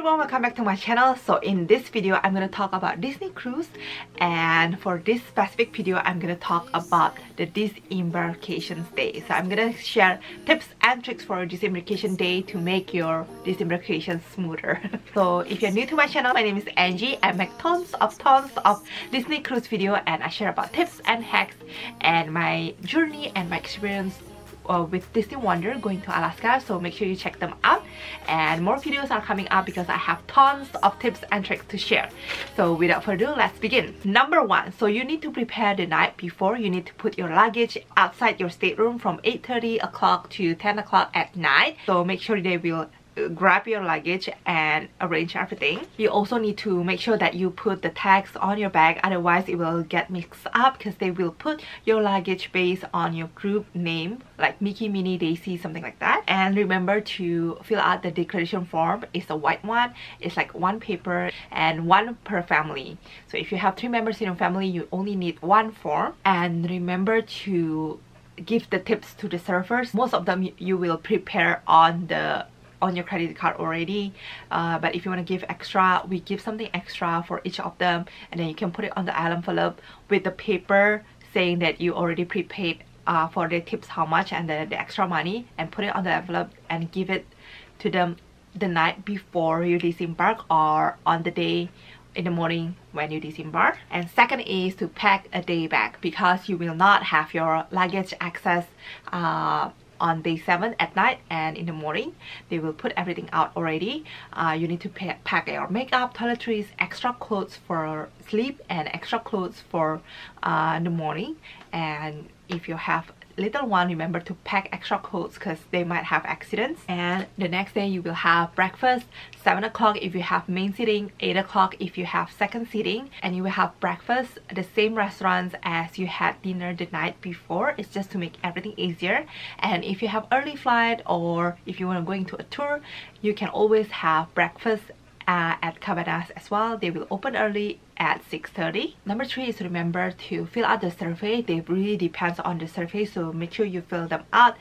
everyone welcome back to my channel. So in this video i'm going to talk about disney cruise and for this specific video i'm going to talk about the disembarkation day. So i'm going to share tips and tricks for disembarkation day to make your disembarkation smoother. So if you're new to my channel my name is angie. I make tons of tons of disney cruise video and i share about tips and hacks and my journey and my experience uh, with Disney Wonder going to Alaska so make sure you check them out. And more videos are coming up because I have tons of tips and tricks to share. So without further ado let's begin. Number one so you need to prepare the night before. You need to put your luggage outside your stateroom from 8:30 o'clock to 10 o'clock at night. So make sure they will grab your luggage and arrange everything. You also need to make sure that you put the tags on your bag otherwise it will get mixed up because they will put your luggage based on your group name like Mickey, Minnie, Daisy, something like that. And remember to fill out the declaration form. It's a white one. It's like one paper and one per family. So if you have three members in your family, you only need one form. And remember to give the tips to the servers. Most of them you will prepare on the on your credit card already uh, but if you want to give extra we give something extra for each of them and then you can put it on the envelope with the paper saying that you already prepaid uh, for the tips how much and the, the extra money and put it on the envelope and give it to them the night before you disembark or on the day in the morning when you disembark. And second is to pack a day bag because you will not have your luggage access uh, on day 7 at night and in the morning. They will put everything out already. Uh, you need to pack your makeup toiletries extra clothes for sleep and extra clothes for uh, the morning. And if you have little one remember to pack extra clothes because they might have accidents. And the next day you will have breakfast 7 o'clock if you have main seating 8 o'clock if you have second seating. And you will have breakfast at the same restaurants as you had dinner the night before. It's just to make everything easier. And if you have early flight or if you want to go into a tour you can always have breakfast uh, at Cabanas as well. They will open early at 6.30. Number three is remember to fill out the survey. They really depends on the survey so make sure you fill them out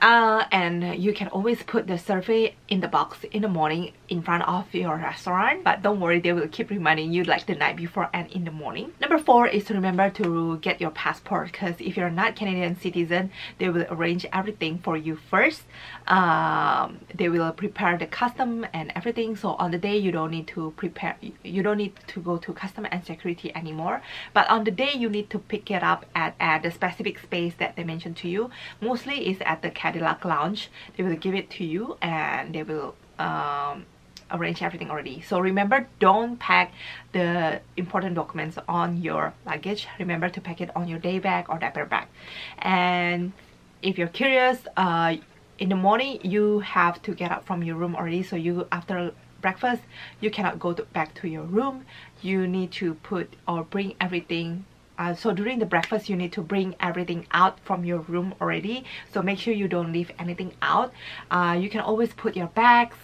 uh, and you can always put the survey in the box in the morning in front of your restaurant but don't worry they will keep reminding you like the night before and in the morning. Number four is to remember to get your passport because if you're not Canadian citizen they will arrange everything for you first. Um, they will prepare the custom and everything so on the day you don't need to prepare you don't need to go to custom and security anymore. But on the day you need to pick it up at, at the specific space that they mentioned to you mostly is at the Cadillac Lounge. They will give it to you and they will um, arrange everything already. So remember, don't pack the important documents on your luggage. Remember to pack it on your day bag or diaper bag. And if you're curious, uh, in the morning you have to get up from your room already. So you after breakfast, you cannot go to, back to your room. You need to put or bring everything uh, so during the breakfast you need to bring everything out from your room already so make sure you don't leave anything out uh, you can always put your bags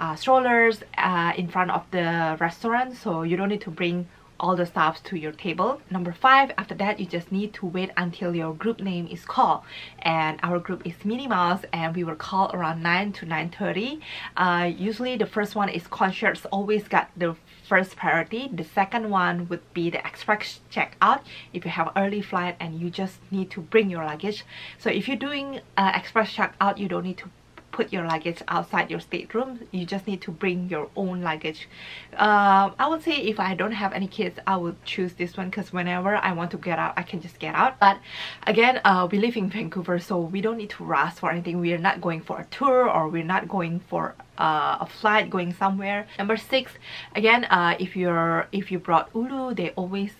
uh, strollers uh, in front of the restaurant so you don't need to bring all the stuff to your table. Number five, after that, you just need to wait until your group name is called. And our group is Minnie Mouse and we were called around 9 to 9.30. Uh, usually the first one is concierge, always got the first priority. The second one would be the express checkout if you have early flight and you just need to bring your luggage. So if you're doing uh, express checkout, you don't need to put your luggage outside your stateroom. You just need to bring your own luggage. Uh, I would say if I don't have any kids I would choose this one because whenever I want to get out I can just get out. But again uh, we live in Vancouver so we don't need to rush for anything. We are not going for a tour or we're not going for uh, a flight going somewhere. Number six again uh, if you're if you brought ulu they always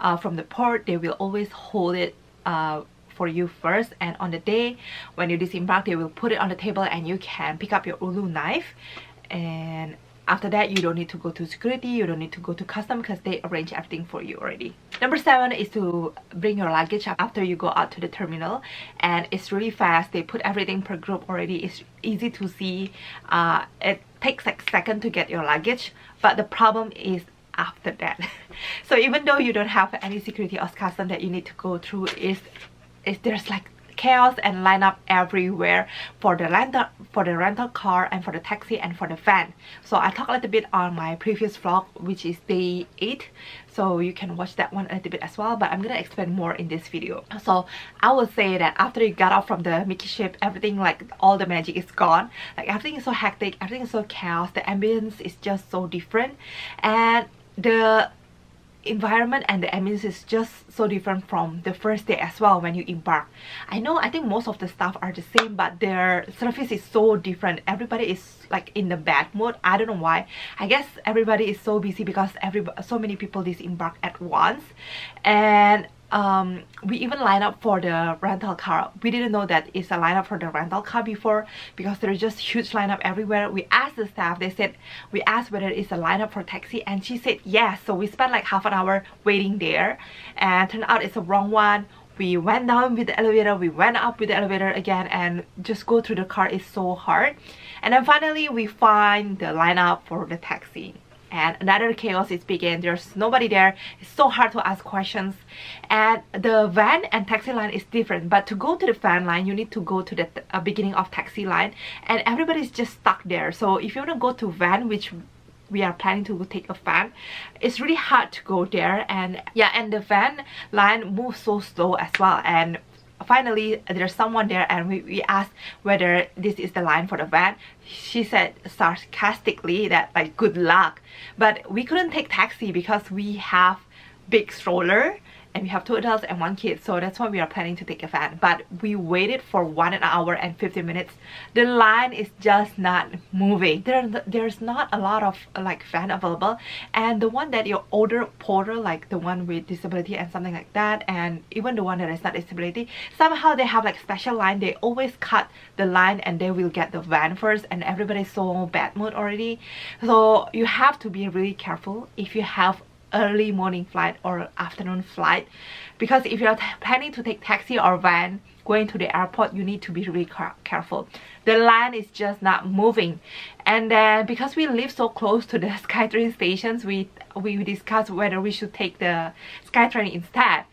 uh, from the port they will always hold it uh, for you first and on the day when you disembark they will put it on the table and you can pick up your ulu knife. And after that you don't need to go to security you don't need to go to custom because they arrange everything for you already. Number seven is to bring your luggage up after you go out to the terminal. And it's really fast they put everything per group already. It's easy to see uh, it takes like second to get your luggage but the problem is after that. So even though you don't have any security or custom that you need to go through is is there's like chaos and line up everywhere for the rental for the rental car and for the taxi and for the van. So i talked a little bit on my previous vlog which is day 8 so you can watch that one a little bit as well but i'm gonna explain more in this video. So i would say that after you got out from the mickey ship everything like all the magic is gone. Like everything is so hectic everything is so chaos the ambience is just so different. And the environment and the ambience is just so different from the first day as well when you embark. I know i think most of the staff are the same but their service is so different. Everybody is like in the bad mood. I don't know why. I guess everybody is so busy because every so many people disembark at once. And um, we even line up for the rental car. We didn't know that it's a lineup for the rental car before because there's just huge lineup everywhere. We asked the staff, they said, we asked whether it's a lineup for taxi and she said yes. So we spent like half an hour waiting there and turned out it's a wrong one. We went down with the elevator, we went up with the elevator again and just go through the car is so hard. And then finally we find the lineup for the taxi and another chaos is begin there's nobody there. It's so hard to ask questions. And the van and taxi line is different but to go to the van line you need to go to the uh, beginning of taxi line and everybody's just stuck there. So if you want to go to van which we are planning to take a van it's really hard to go there. And yeah and the van line moves so slow as well. And finally there's someone there and we, we asked whether this is the line for the van. She said sarcastically that like good luck. But we couldn't take taxi because we have big stroller and we have two adults and one kid so that's why we are planning to take a van but we waited for one hour and 50 minutes. The line is just not moving. There there's not a lot of like van available. And the one that your older porter like the one with disability and something like that and even the one that is not disability somehow they have like special line. They always cut the line and they will get the van first and everybody's so bad mood already. So you have to be really careful if you have early morning flight or afternoon flight. Because if you're planning to take taxi or van going to the airport you need to be really careful. The line is just not moving. And then because we live so close to the skytrain stations we we discussed whether we should take the skytrain instead.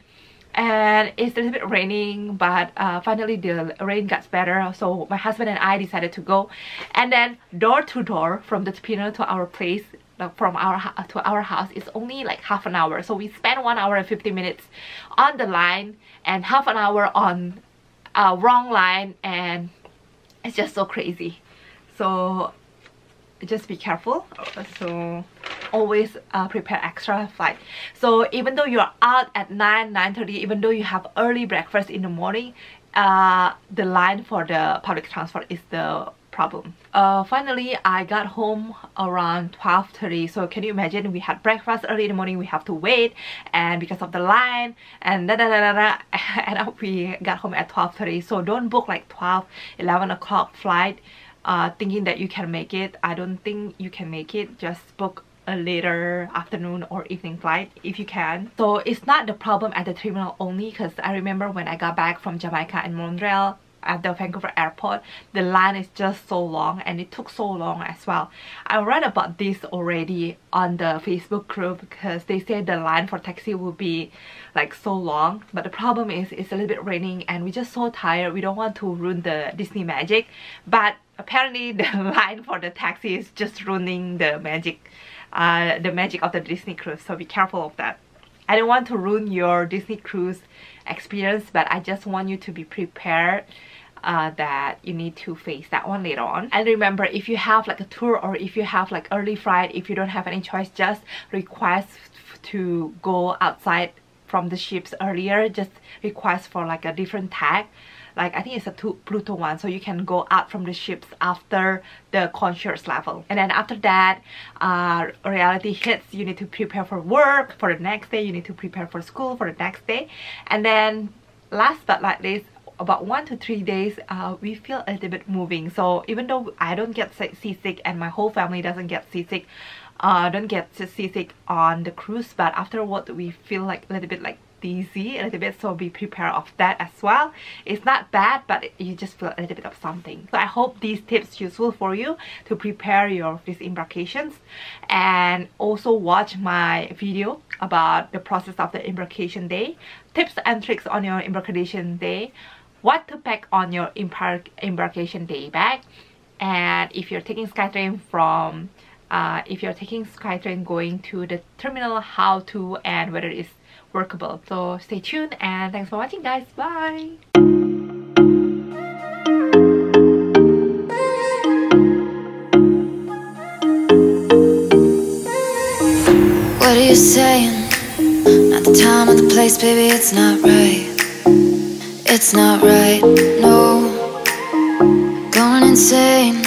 And it's a little bit raining but uh, finally the rain gets better so my husband and I decided to go. And then door to door from the terminal to our place from our to our house is only like half an hour. So we spent one hour and 50 minutes on the line and half an hour on a wrong line and it's just so crazy. So just be careful. So always uh, prepare extra flight. So even though you're out at 9 9 30 even though you have early breakfast in the morning uh, the line for the public transport is the problem. Uh, finally, I got home around 12.30. So can you imagine we had breakfast early in the morning, we have to wait and because of the line and da da da da and we got home at 12.30. So don't book like 12, 11 o'clock flight uh, thinking that you can make it. I don't think you can make it. Just book a later afternoon or evening flight if you can. So it's not the problem at the terminal only because I remember when I got back from Jamaica and Montreal at the Vancouver airport. The line is just so long and it took so long as well. I read about this already on the Facebook group because they said the line for taxi will be like so long. But the problem is it's a little bit raining and we're just so tired. We don't want to ruin the Disney magic. But apparently the line for the taxi is just ruining the magic uh, the magic of the Disney cruise. So be careful of that I don't want to ruin your Disney cruise experience but I just want you to be prepared uh, that you need to face that one later on. And remember if you have like a tour or if you have like early flight if you don't have any choice just request to go outside from the ships earlier. Just request for like a different tag like I think it's a two, Pluto one so you can go out from the ships after the concierge level. And then after that uh, reality hits you need to prepare for work for the next day you need to prepare for school for the next day. And then last but not least about one to three days uh, we feel a little bit moving. So even though I don't get seasick and my whole family doesn't get seasick uh, don't get seasick on the cruise but afterward we feel like a little bit like dizzy a little bit so be prepared of that as well. It's not bad but you just feel a little bit of something. So i hope these tips useful for you to prepare your disembarkations and also watch my video about the process of the embarkation day. Tips and tricks on your embarkation day. What to pack on your embark embarkation day bag. And if you're taking SkyTrain from uh, if you're taking SkyTrain going to the terminal how to and whether it's workable. So stay tuned and thanks for watching guys. Bye. What are you saying? Not the time or the place, baby, it's not right. It's not right, no. Going insane